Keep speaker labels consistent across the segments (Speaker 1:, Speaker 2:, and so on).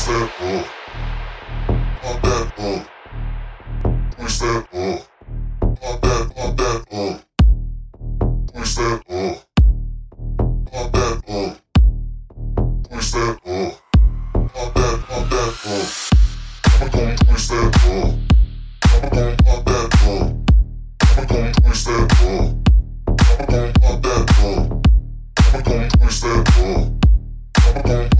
Speaker 1: twist that up. Pop that up. Twist that up. Pop that, pop that up. Twist that up. Pop that up. Twist that up. Pop that, pop that up. I'ma gon' twist that up. I'ma gon' pop that up. I'ma gon' twist that up. I'ma gon' pop that up. I'ma gon' twist that up. I'ma gon'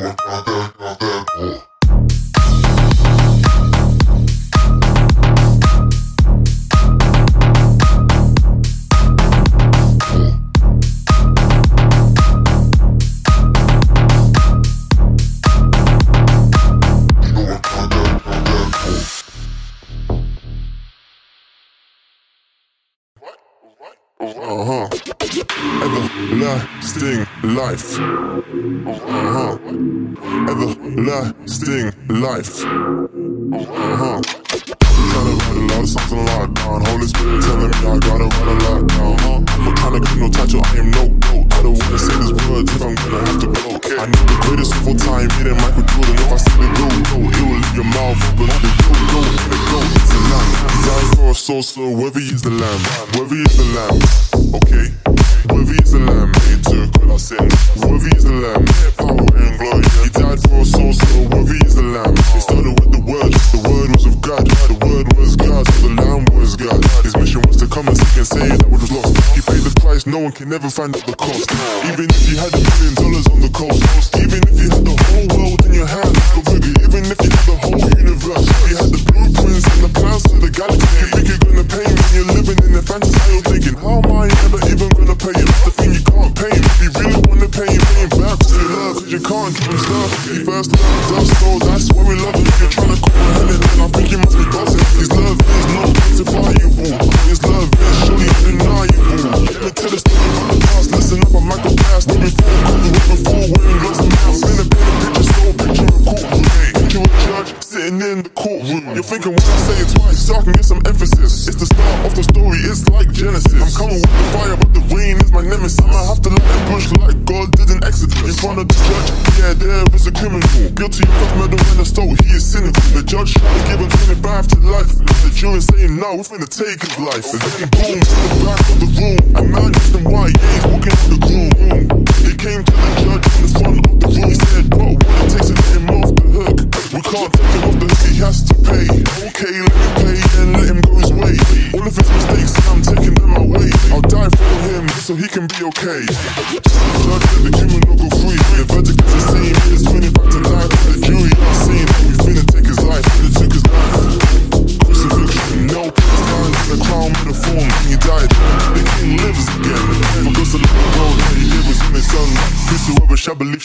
Speaker 1: Got that, got that
Speaker 2: life. Uh huh. Everlasting life. Uh huh. Tryna write a lot of songs on lockdown. Holy Spirit telling me I gotta write a lot down. Huh? I'm a kind of no title, I am no goat. I don't wanna say these words if I'm gonna have to go. I know the greatest of all time, hidden Michael Jordan. If I say the go, go, it will leave your mouth open. The go, go, the go, it's a lamb. Died for a soul, so worthy is the lamb. Worthy is the lamb. Okay. Can never find the when I say it twice, so I can get some emphasis. It's the start of the story, it's like Genesis. I'm coming with the fire, but the rain is my nemesis. I'ma have to let it push like God did in Exodus. In front of the judge, yeah, there is a criminal. Guilty of theft, murder, and assault, he is cynical. The judge tried to give him 25 to life. The jury saying, no, we're finna take his life. And then boom, to the back of the room. A man dressed in white, yeah, he's walking out the room. He came to the judge in the front of the room. He said, bro, what it takes to get him off so he can be okay.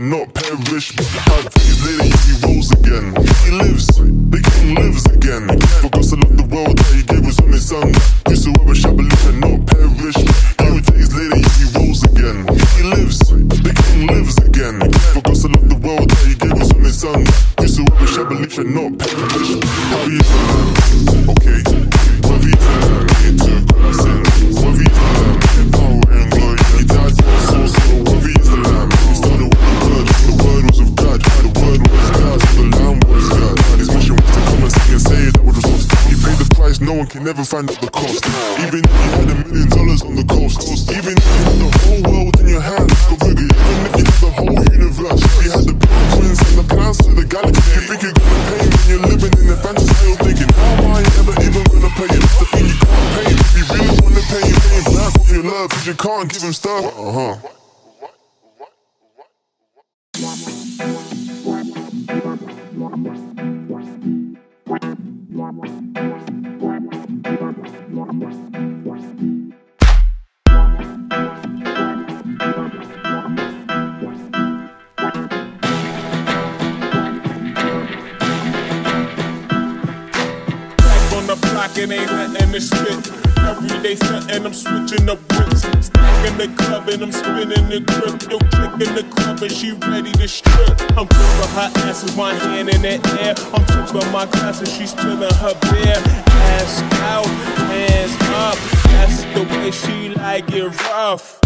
Speaker 2: Shall believe shall not perish. But days later, he rose again. He lives. The king lives again. Because of the world that he gave us in his son. Whosoever shall believe shall not perish. Few days later, he rose again. He lives. The king lives again. Because of the world that he gave us in his son. Whosoever shall believe shall not perish. Is the Okay. Worthy is can never find out the cost. Even if you had a million dollars on the coast. Even if you had the whole world in your hands. Go figure. Even if you had the whole universe. If you had the blueprints and the plans to the galaxy. You think you're gonna pay when you're living in a fantasy. You're thinking, how am I ever even gonna pay you? That's the thing you can't pay him. If you really wanna pay him, pay him back with your love. Cause you can't give him stuff. Uh
Speaker 3: it ain't nothing to spit. Every day stunting, I'm switching up whips. Stacking the club and I'm spinning the grip. Yo, clicking the club and she ready to strip. I'm gripping her ass with my hand in the air. I'm tipping my glass and she spilling her beer. Ass out, hands up. That's the way she like it rough.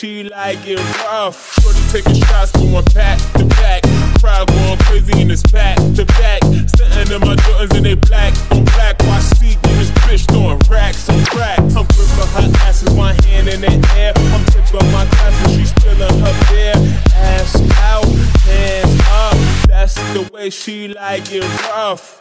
Speaker 3: She like it rough. Shorty taking shots going back to back. Crowd going crazy in this back to back. Sitting in my Jordans and they black on black. Watch in this bitch throwing racks on crack. I'm gripping her ass with my hand in the air. I'm tipping my glass and she's spilling her beer. Ass out, hands up. That's the way she like it rough.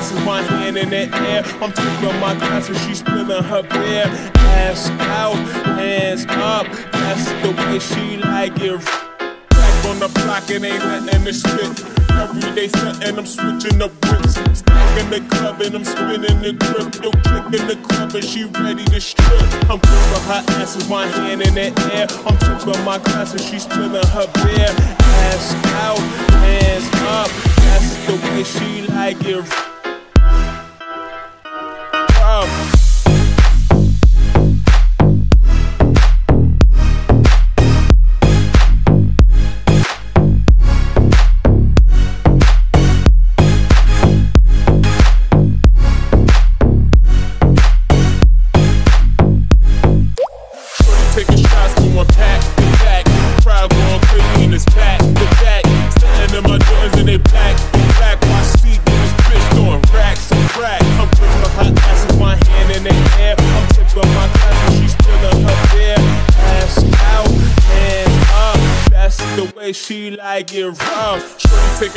Speaker 3: Ass my hand in the air. I'm tipping my glass and she's spilling her beer. Ass out, hands up. That's the way she like it. Back on the block, it ain't nothing to spit. Every day stunting, I'm switching up whips. Stacking the club and I'm spinning the grip. Yo, clicking the club and she ready to strip. I'm gripping her ass with my hand in the air. I'm tipping my glass and she's spilling her beer. Ass out, hands up. That's the way she like it. Rough.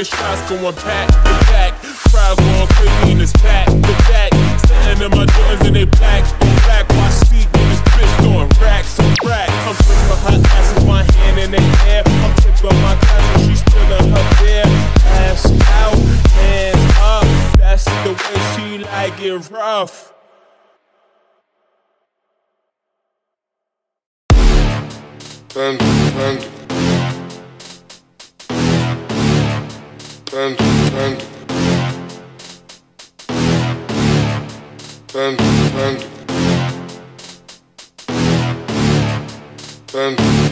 Speaker 3: Taking shots going back to back. Crowd going crazy in this back to back. Sitting in my Jordans and they black on black. Watch speak in this bitch throwing racks on crack. I'm gripping her ass with my hand in the air. I'm tipping my glass and she's spilling her beer. Ass out, hands up. That's the way she like it rough.
Speaker 1: Panda, panda. Panda. Panda,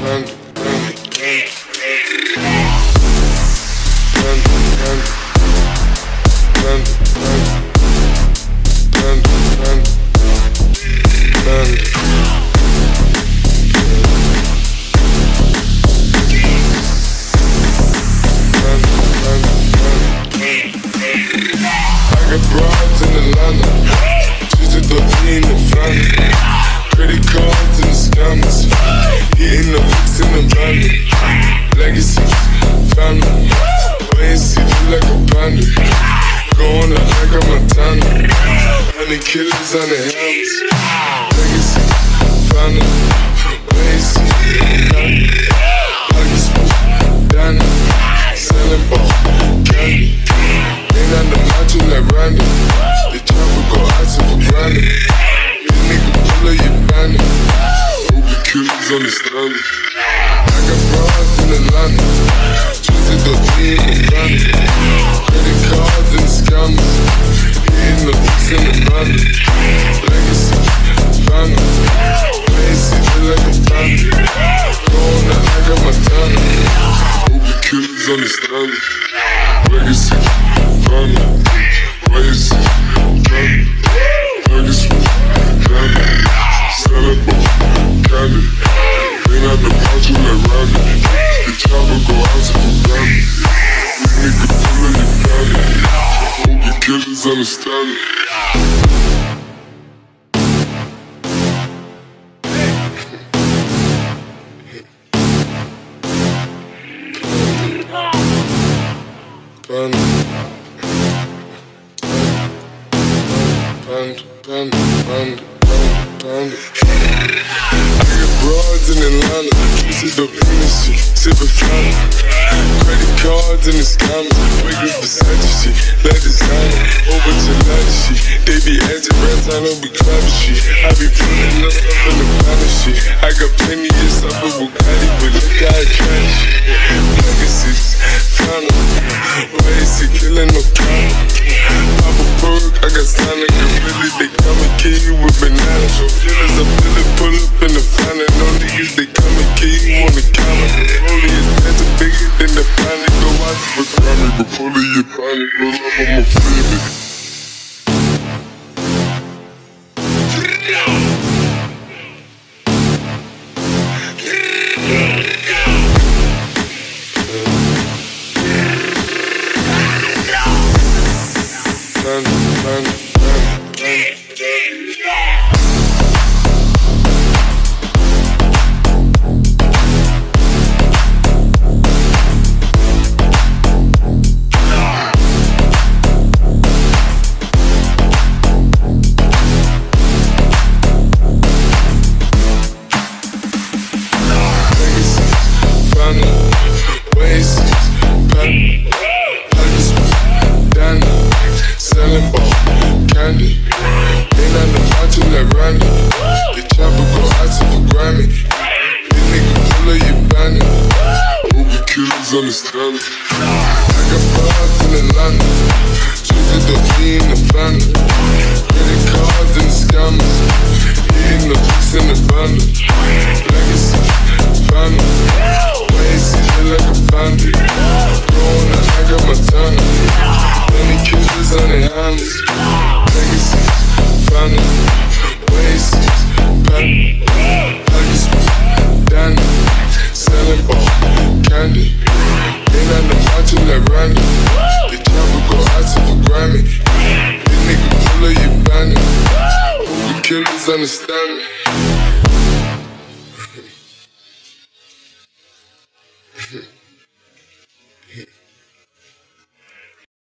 Speaker 1: the and the scammers, wake up beside your shit, like designer, over to ladder shit. They be acting rats, I don't be clapping shit. I be pulling up in the finest shit. I got plenty of stuff with Bugatti, but look how I trash shit. Legacies, Lazy, killing no counter. Pop a perk, I got Sonic and they come and kill you with bananas. So killers, I feel it, pull up in the final. No niggas, they come and kill you on the counter. It. I got broads in Atlanta, twisted the in the family. Credit cards and the scammers, hitting the books in the bundle. Legacy, family, lazy, feel like a bandit. Going out like a Montana. Many killers on their hands. Understand.